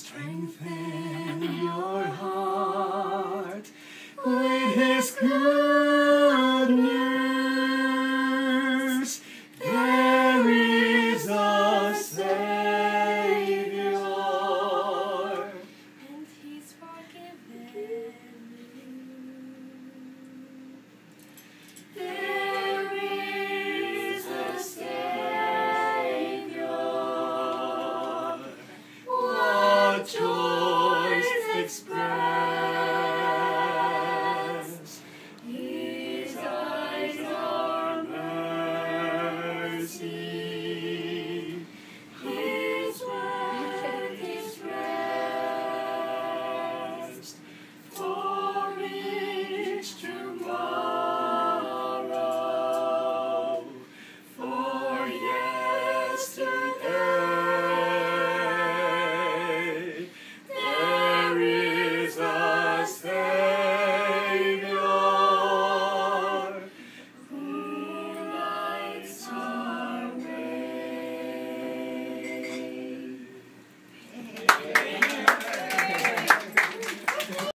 strengthen your heart with his good. express.